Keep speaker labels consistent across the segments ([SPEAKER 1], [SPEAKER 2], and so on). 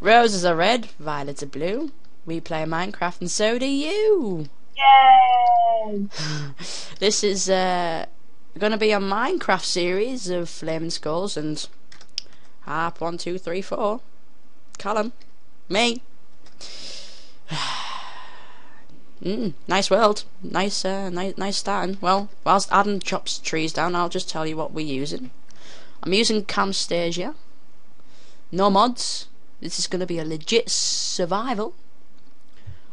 [SPEAKER 1] Roses are red, violets are blue. We play Minecraft and so do you.
[SPEAKER 2] Yay!
[SPEAKER 1] This is uh, going to be a Minecraft series of Flaming Skulls and Harp 1, 2, 3, 4. Callum. Me. mm, nice world. Nice, uh, nice, nice starting. Well, whilst Adam chops trees down, I'll just tell you what we're using. I'm using Camtasia. No mods. This is going to be a legit survival.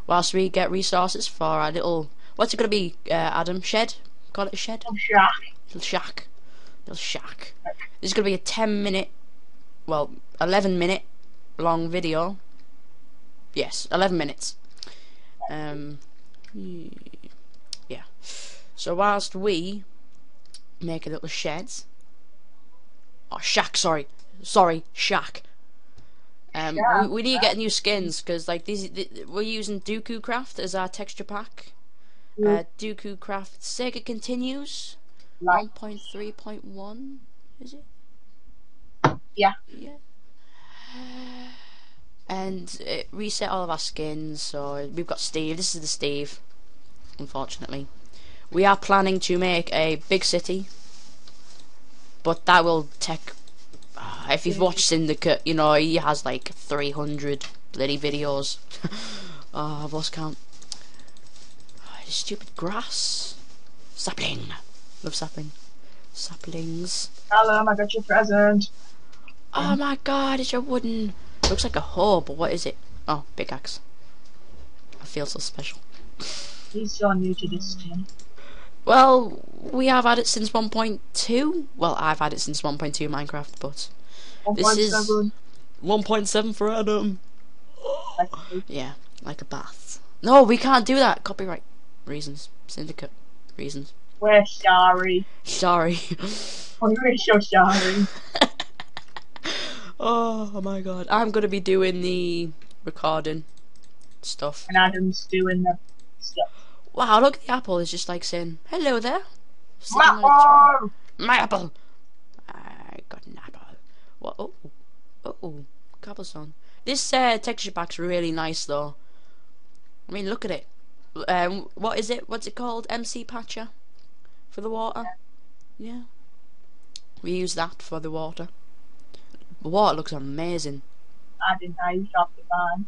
[SPEAKER 1] Whilst we get resources for our little... What's it going to be, uh, Adam? Shed? Call it a shed?
[SPEAKER 2] I'm shocked.
[SPEAKER 1] Little shack. Little shack. This is going to be a 10 minute... Well, 11 minute long video. Yes, 11 minutes. Um, yeah. So whilst we make a little sheds... Oh, shack, sorry. Sorry, shack. Um, we, we need to get new skins because like these, th we're using DokuCraft as our texture pack. Uh, Dooku Craft Saga continues.
[SPEAKER 2] Like,
[SPEAKER 1] 1.3.1 is it?
[SPEAKER 2] yeah.
[SPEAKER 1] Yeah. And it reset all of our skins. So we've got Steve. This is the Steve. Unfortunately, we are planning to make a big city, but that will take. If you've watched Syndicate, you know he has like 300 bloody videos. oh, I've lost count. Oh, stupid grass. Sapling. Love sapling. Saplings.
[SPEAKER 2] Callum, I got your present.
[SPEAKER 1] Oh my god, it's a wooden. Looks like a hoe, but what is it? Oh, pickaxe. I feel so special.
[SPEAKER 2] He's so new to this thing.
[SPEAKER 1] Well, we have had it since 1.2. Well, I've had it since 1.2 Minecraft, but This is-
[SPEAKER 2] 1.7.
[SPEAKER 1] 1.7 for Adam. Yeah, like a bath. No, we can't do that. Copyright reasons. Syndicate reasons.
[SPEAKER 2] We're sorry.
[SPEAKER 1] Sorry.
[SPEAKER 2] Oh, We're so sorry.
[SPEAKER 1] oh my god. I'm gonna be doing the recording stuff.
[SPEAKER 2] And Adam's doing the stuff.
[SPEAKER 1] Wow, look the apple. is just like saying, hello there.
[SPEAKER 2] My
[SPEAKER 1] on a tree.
[SPEAKER 2] arm!
[SPEAKER 1] My apple. I got an apple. What? Oh, oh, oh, cobblestone. This uh, texture pack's really nice though. I mean, look at it. Um, what is it? What's it called? MC Patcher for the water. Yeah. We use that for the water. The water looks amazing.
[SPEAKER 2] I didn't know you van.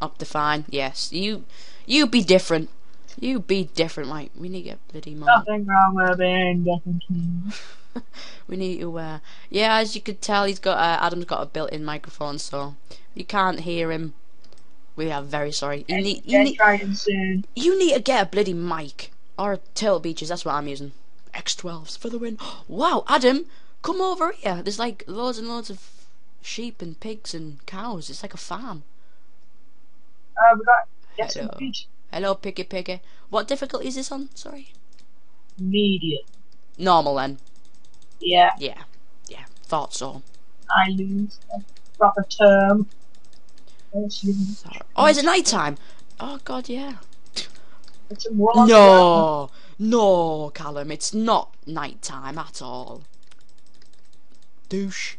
[SPEAKER 1] Optifine, yes. You, you be different. You be different. Right, we need to get bloody more.
[SPEAKER 2] Nothing wrong with being different.
[SPEAKER 1] we need to uh yeah as you could tell he's got uh, adam's got a built-in microphone so you can't hear him. We are very sorry. You need you need, you need to get a bloody mic or a turtle beaches that's what i'm using. X12s for the win. Wow adam come over here. There's like loads and loads of sheep and pigs and cows. It's like a farm.
[SPEAKER 2] Uh, we got some
[SPEAKER 1] Hello. hello piggy piggy. What difficulty is this on? Sorry.
[SPEAKER 2] Medium.
[SPEAKER 1] normal then
[SPEAKER 2] Yeah,
[SPEAKER 1] yeah yeah thought so
[SPEAKER 2] I lose a proper term.
[SPEAKER 1] Sorry. oh is it night time oh god yeah
[SPEAKER 2] It's some warm
[SPEAKER 1] No, no, Callum, it's not night time at all. Douche.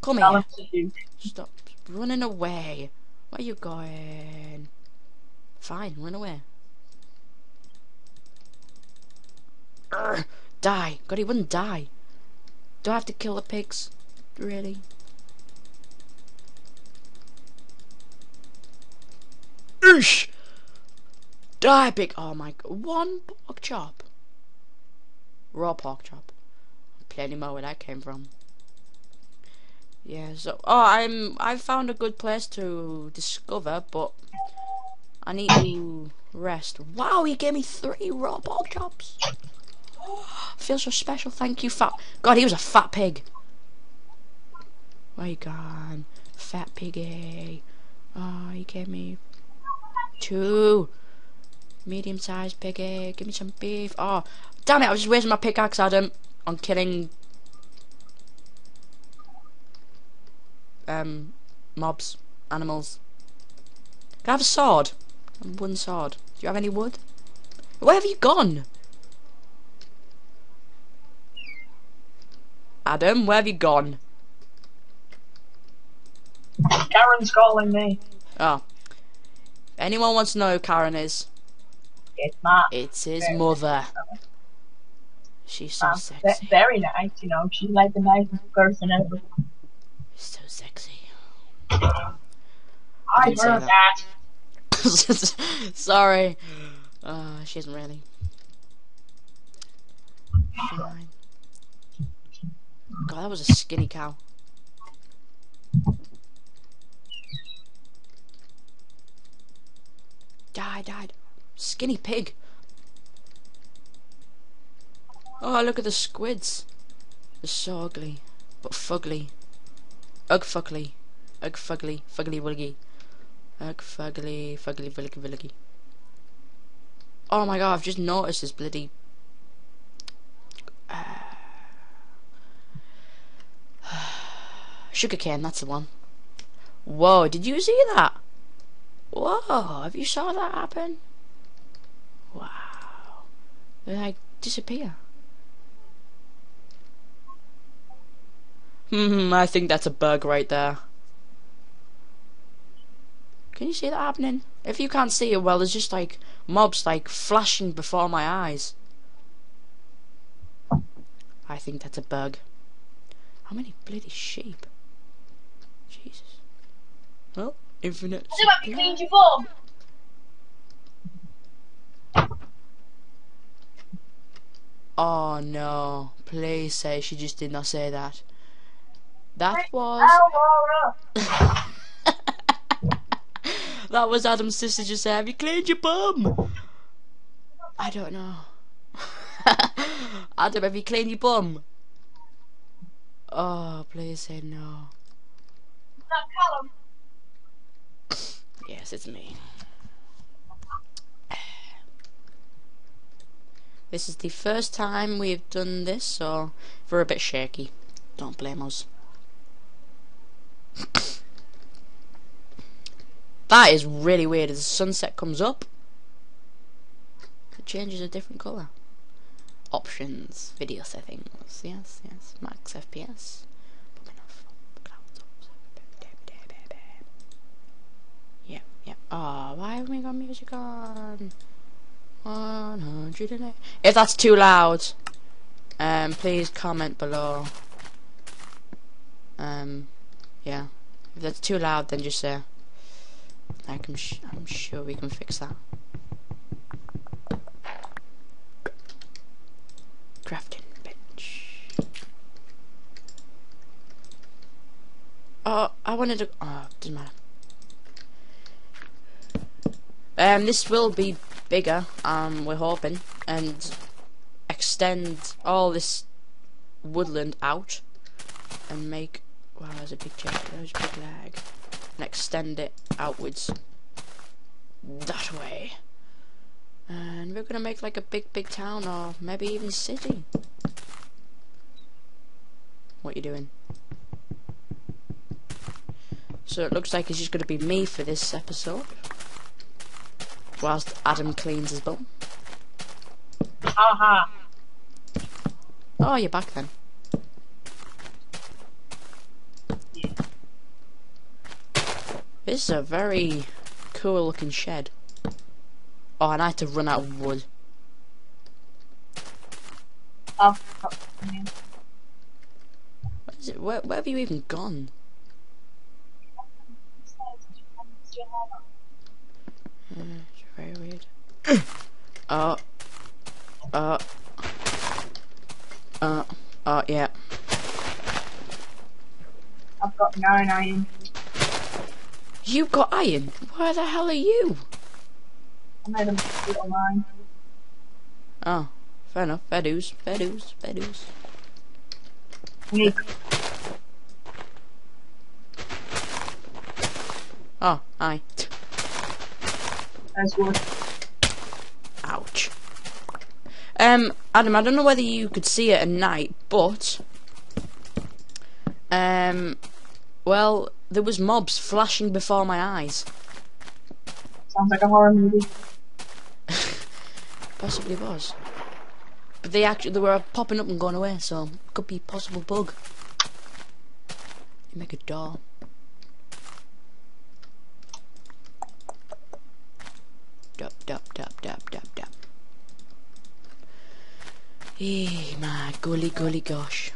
[SPEAKER 1] Come here.
[SPEAKER 2] To do.
[SPEAKER 1] Stop running away. Where are you going? Fine, run away. Urgh, die. God, he wouldn't die. Do I have to kill the pigs? Really? Oosh! Die, pig! Oh my god. One pork chop. Raw pork chop. Plenty more where that came from. Yeah, so oh I'm I found a good place to discover, but I need to rest. Wow, he gave me three raw pork chops. Feel so special, thank you, fat God, he was a fat pig. Where you gone? Fat piggy. Oh, he gave me two medium sized piggy. Give me some beef. Oh damn it, I was just wasting my pickaxe, Adam, on killing um mobs, animals. Can I have a sword? Wooden sword. Do you have any wood? Where have you gone? Adam, where have you gone?
[SPEAKER 2] Karen's calling me.
[SPEAKER 1] Oh. Anyone wants to know who Karen is?
[SPEAKER 2] It's Matt.
[SPEAKER 1] It's his
[SPEAKER 2] Very
[SPEAKER 1] mother. She's so
[SPEAKER 2] Um,
[SPEAKER 1] sexy.
[SPEAKER 2] ve- very nice, you know. She's like the nicest person ever.
[SPEAKER 1] So sexy.
[SPEAKER 2] I
[SPEAKER 1] didn't
[SPEAKER 2] heard
[SPEAKER 1] that.
[SPEAKER 2] that.
[SPEAKER 1] Sorry. Uh, she isn't really. Fine. God, that was a skinny cow. Died, died. Skinny pig. Oh, look at the squids. They're so ugly, but fugly. Ugh, fugly. Ugh, fugly. Fugly wugly. Ugh, fugly. Fugly villigy villigy. Oh my god, I've just noticed this bloody. Sugarcane, that's the one. Whoa, did you see that? Whoa, have you saw that happen? Wow. They like disappear. Hmm, I think that's a bug right there. Can you see that happening? If you can't see it, well, there's just like mobs like flashing before my eyes. I think that's a bug. How many bloody sheep? Jesus. Well, infinite.
[SPEAKER 2] Is it about you cleaned your bum?
[SPEAKER 1] Oh no! Please say she just did not say that. That was that was Adam's sister just said, "Have you cleaned your bum?" I don't know. Adam, have you cleaned your bum? Oh, please say no. Yes, it's me. This is the first time we've done this, so we're a bit shaky, don't blame us. that is really weird. As the sunset comes up, it changes a different colour. Options, video settings, yes, yes, max FPS. Yep, yep. Oh, why haven't we got music on? 108. If that's too loud, um, please comment below. Um, yeah. If that's too loud, then just say. Like, I'm, sh I'm sure we can fix that. Crafting bench. Oh, I wanted to. Oh, doesn't matter. Um, this will be bigger, um, we're hoping, and extend all this woodland out and make. Wow, there's a big change. There's a big lag. And extend it outwards that way. And we're gonna make like a big, big town, or maybe even city. What you doing? So it looks like it's just gonna be me for this episode whilst Adam cleans his bum.
[SPEAKER 2] Haha.
[SPEAKER 1] Oh, you're back then. This is a very cool looking shed. Oh, and I had to run out of wood.
[SPEAKER 2] Oh,
[SPEAKER 1] What is it? Where, where have you even gone? It's very weird. oh. Uh. Uh. Oh, yeah.
[SPEAKER 2] I've got nine iron.
[SPEAKER 1] You've got iron? Where the hell are you?
[SPEAKER 2] I made a little mine.
[SPEAKER 1] Oh, fair enough. Fair dues. Fair dues. Fair dues.
[SPEAKER 2] Need
[SPEAKER 1] Oh, aye.
[SPEAKER 2] As wood.
[SPEAKER 1] Ouch. Um, Adam, I don't know whether you could see it at night, but um, well, there was mobs flashing before my eyes.
[SPEAKER 2] Sounds like a horror movie.
[SPEAKER 1] Possibly was, but they actually they were popping up and going away, so could be possible bug. You make a door. Dub, dub, dub, dub, dub, dub. Eh, my golly, golly gosh.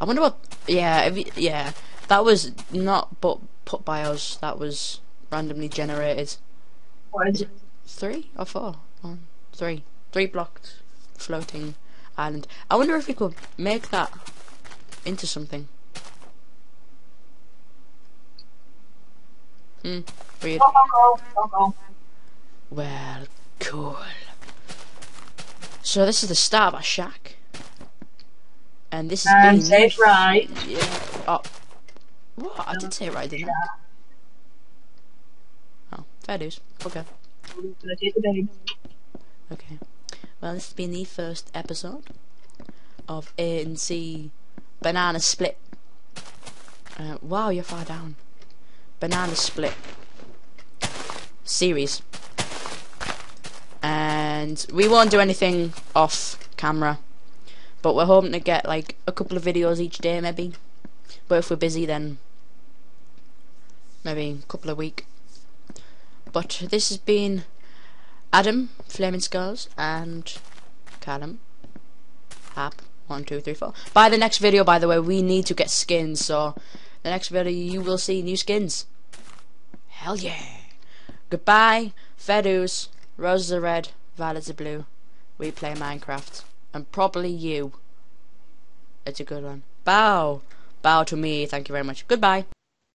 [SPEAKER 1] I wonder what. Yeah, if y- yeah. That was not but put by us. That was randomly generated.
[SPEAKER 2] What is it?
[SPEAKER 1] Three or four? One, three. Three blocked floating island. I wonder if we could make that into something. Hmm. Weird. Well, cool. So this is the start of our shack. And this is
[SPEAKER 2] And
[SPEAKER 1] being
[SPEAKER 2] say it right.
[SPEAKER 1] Yeah. Oh. What? I did say it right, didn't I? Oh, fair dues. Okay.
[SPEAKER 2] Gonna take the baby.
[SPEAKER 1] Okay. Well, this has been the first episode of A and C Banana Split. Uh, wow, you're far down. Banana Split series. And we won't do anything off camera, but we're hoping to get like a couple of videos each day, maybe. But if we're busy, then maybe a couple a week. But this has been Adam, Flaming Skulls, and Callum. Hap. One, two, three, four. By the next video, by the way, we need to get skins, so the next video you will see new skins. Hell yeah. Goodbye, Fedus, roses are red, violets are blue. We play Minecraft. And probably you. It's a good one. Bow. Bow to me, thank you very much. Goodbye.